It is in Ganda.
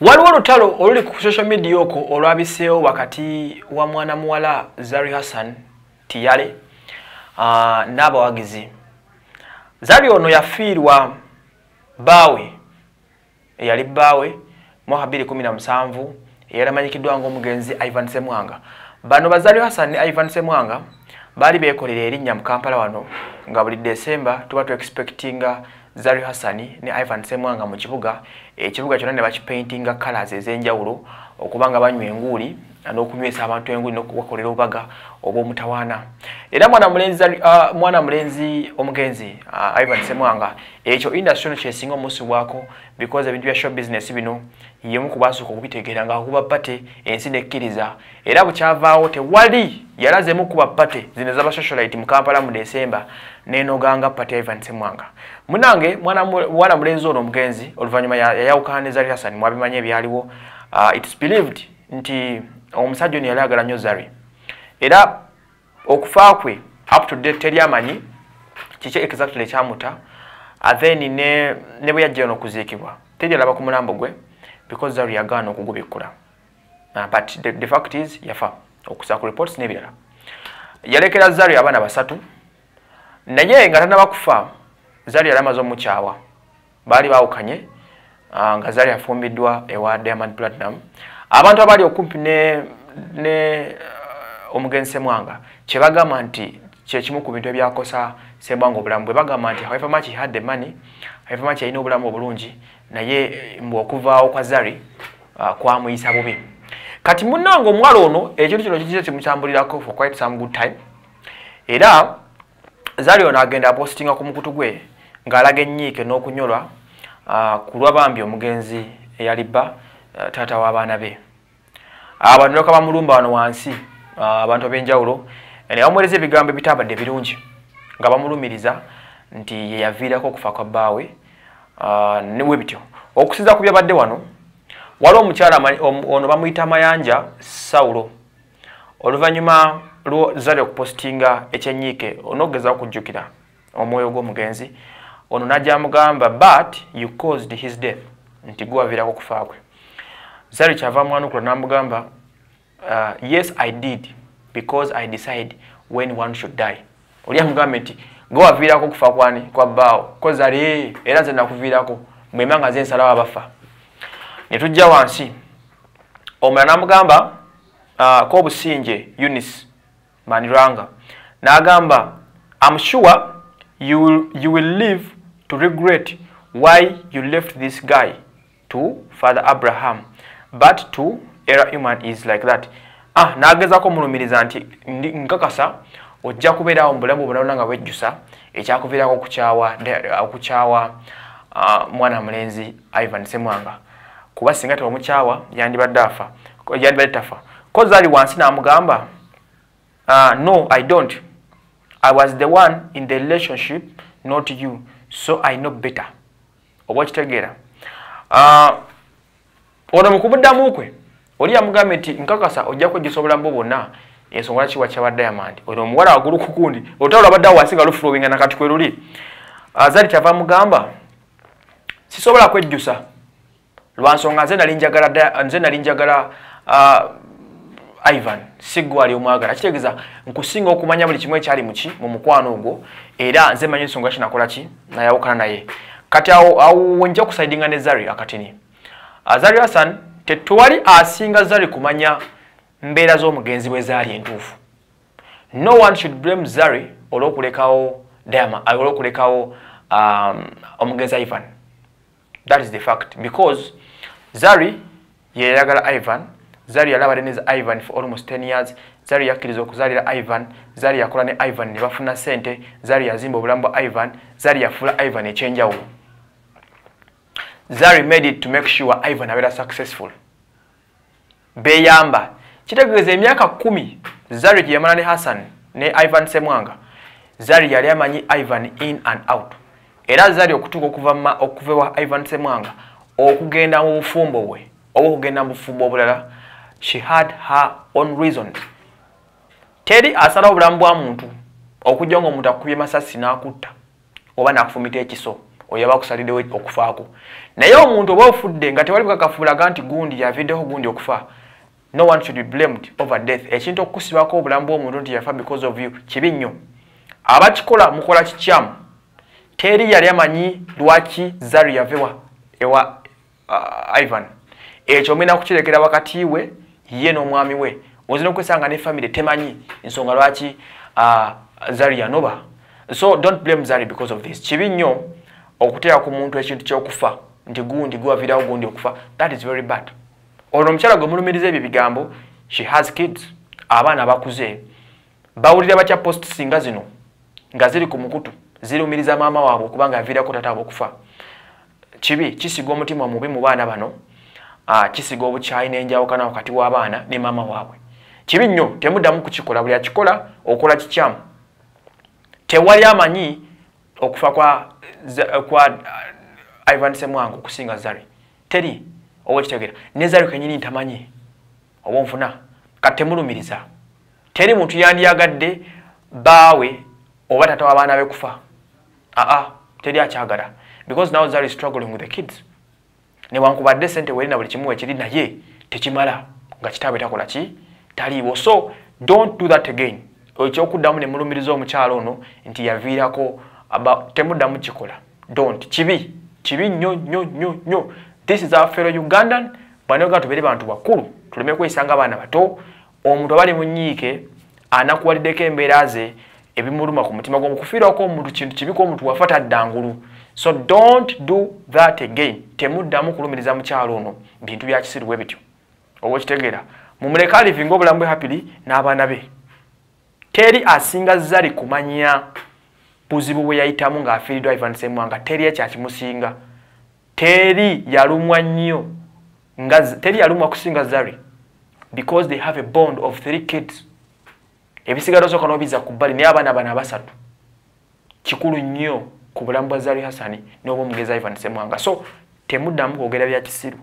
waliwo olutalo oluli ku social media okwo olwabiseewo wakati wa mwana muwala zari hassan tiyale uh, n'abawagizi. Zari ono yafiirwa bawe eyali bbaawe mwaka 217 eyalamanyikiddwa ng'omugenzi ivan semwanga. Bano bazali hassan ne ivan semwanga baali beekolera erinnya mu kampala wano nga buli desemba tuba tu expectinga zari hassani ne ivan semwanga mu kibuga. Ekibuga kyonna ne bakipaintinga colors ez'enjawulo okuba nga banywa enguuli n'okunywesa abantu enguuli n'okubakolera obubaga obw'omutawaana era mwana mulenzi, uh, mwana mulenzi omugenzi uh, ivan semwanga ekyo industry kyesinga omusibwako because ebintu bya show business bino yemu kubasooka okubitegeera nga akuba pate ensi nekkiriza. Era bukyavaawo tewali yalazemu kuba pate zino z'abasocialite mu kampala mu desemba nenoganga pate ivan semwanga. Munange mwana mulenzi ono omugenzi oluvannyuma yayawukana ne zari hassan mwabimanye ebyaliwo. Uh, its believed nti omusajja ono yali agala nnyo zari. Era okufa kwe up to date teri amanyi kiki exactly ekyamuta then ne, ne bwe yajja ono okuziikibwa teri alaba ku mulambo gwe because zari yagaana okugubikkula uh, but the, the fact is yafa okusa ku reports n'ebirala yalekera zari abaana basatu naye nga tanaba kufa zari yali amaze omukyawa. Baali bawukanye uh, nga zari afumbiddwa ewa diamond platinum abantu abaali okumpi ne, ne uh, omugenzi semwanga kyebagamba nti kyekimu ku bintu ebyakosa semwanga obulamu bwe bagamba nti however much he had the money however much yalina obulamu obulungi naye mbwe okuvaawo kwa zari uh, kwamuyisa bubi. Kati munange omuwala ono ekintu kino kikize kimukyambulirako for quite some good time. Era zari ono agenda apostinga ku mukutu gwe ng'alaga ennyiike n'okunyolwa uh, ku lwabambi omugenzi eyali bba taata w'abaana be. Abantu loka bamulumba wano wansi uh, abantu ab'enjawulo ne bamuweereza ebigambo ebitabadde birungi nga bamulumiriza nti yeyaviirako okufa kwa bbaawe newe bityo. Okusinza ku byabadde wano waliwo omukyala ono bamuyita mayanja sawulo oluvannyuma zali okupositinga ekyenyiike onogezaho okujjukira omwoyo gw'omugenzi. Ono najja mugamba but you caused his death nti guwaviirako okufa kwe zali kyava mwanukula namugamba uh, yes i did because i decide when one should die. Oli amugambe nti gwewaviirako okufa kwani? Kwa bbaawo. Kozali era nze nakuviirako mwema nga ze nsalawo abafa ne tujja wansi. Omulala namugamba uh, kobusinje unis maniranga? N'agamba am sure you will, you will live to regret why you left this guy to father abraham but to era human is like that. Ah n'agezako omulumiriza nti nkakasa ojja kubeerawo mu bulamu bunalona nga bwejjusa ekyakuviirako okukyawa uh, mwana mulenzi ivan semwanga. Kuba singa tebamukyawa yandibadde afa yandibadde tafa. Kozi ali wansi n'amugamba uh, no i don't. I was the one in the relationship not you. So i know better. Oba okitegeera uh, ono mukubuddamu kwe oli yamugambye nti nkakasa ojja kwejjusa obulamu bwo bwonna ensonga laki wakyaba diamond? Ono omuwala wagulu kukundi olutalo lwabaddeawo wansi nga lufulowinga nakati kwe luli. Azali kyava mugamba sisobola kwejjusa. Lwansonga nze nali njagala nze nali njagala uh, ivan siggwali omwagala. Kitegeeza nkusinga okumanya buli kimu ekyali muki mu mukwano ogwo era nze manyi ensonga kinakola ki nayawukana naye. Kati awo wenja kusaidinga ne zari akatini zari hassan tetwali asinga zari kumanya mbeera z'omugenzi bwe zaali entuufu. No one should blame zari olw'okulekawo dama olw'okulekawo um, omugenzi ivan. That is the fact. Because zari yeyagala ivan. Zari yalabade ne ivan for almost 10 years. Zari yakkiriza okuzaalira ivan. Zari yakola ne ivan ne bafuna sente zari yazimba obulamu bwa ivan. Zari yafuula ivan ekyenjawulo zari made it to make sure ivan abeera successful. Beyamba. Kitegeeza emyaka kumi zari gye yamala ne hassan ne ivan semwanga. Zari yali amanyi ivan in and out. Era zari okutuuka okuva okuva ewa ivan semwanga okugenda mu bufumbo bwe oba okugenda mu bufumbo obulala she had her own reasons. Teri asalawo obulamu bwa muntu okujja nga omuntu akubye masasi n'akutta oba n'akufumita ekiso oyo yaba akusaliddewo okufaako. Naye omuntu oba ofudde nga tewali bukakafuulaga nti gundi yaviddeko gundi okufa no one should be blamed over death. Ekintu okukusibako obulamu bw'omuntu nti yafa because of you kibi nnyo. Abakikola mukola kikyamu. Teri yali amanyi lwaki zari yavewa ewa uh, ivan. Ekyo mena kukirekera wakati we ye n'omwami we. Ozina okwesanga ne family temanyi ensonga lwaki uh, zari yanoba. So don't blame zari because of this. Kibi nnyo okuteeka ku muntu ekintu kyokufa nti gundi guwavirawo gundi okufa that is very bad. Ono omukyala gwe mulumiriza ebyo bigambo she has kids abaana bakuze bawulira batya post singa zino? Nga ziri ku mukutu zirumiriza maama waabwe okuba nga aviirako tataabwe okufa. Kibi kisiga omutima mubi mu baana bano kisiga obukyayi n'enjawukana wakati w'abaana ne maama waabwe. Kibi nnyo temuddamu kukikola buli akikola okola kikyamu. Tewali amanyi okufa kwa, kwa uh, ivan semwango okusinga zari. Teri oba ekitegeera ne zari kenyini ntamanyi oba onfuna? Kati temulumiriza teri muntu yandyagadde baawe oba tata w'abaana be kufa? Aa teri akyagala. Because now zari struggling with the kids. Newankubadde sente weri na buli kimu ekiri naye tekimala. Nga kitaabe takola ki? Taliiwo. So don't do that again. Ekyokuddamu nemulumiriza omukyalo ono nti yaviirako temuddamu kikola don't. Kibi kibi nnyo nnyo nnyo nnyo this is our fellow ugandan. Banoga tubeere bantu bakulu. Tuleme kweyisanga abaana bato. Omuntu abali mu nyiike anakuwaliddeko embeera ze ebimuluma ku mutima gwomukufiirwako omuntu kintu kibiko omuntu wafa taddangulu so don't do that again. Temuddamu kulumiriza mukyalo ono. Bintu byakisiruwe bityo. Oba okitegeera mumuleke alivinga obulamu bwe happily n'abaana be. Teri asinga zali kumanya buzibu bwe yayitamu ng'afiiriddwa ivan semwanga teri ekyakimusinga. Teri yalumwa nnyo teri yalumwa kusinga zari because they have a bond of three kids. Ebisigalo sooka n'obiza ku bbali naye abaana bana basatu kikulu nnyo ku bulamu bwa zari hassani n'oba omugezi ivan semwanga. So temuddamu kwogera byakisiru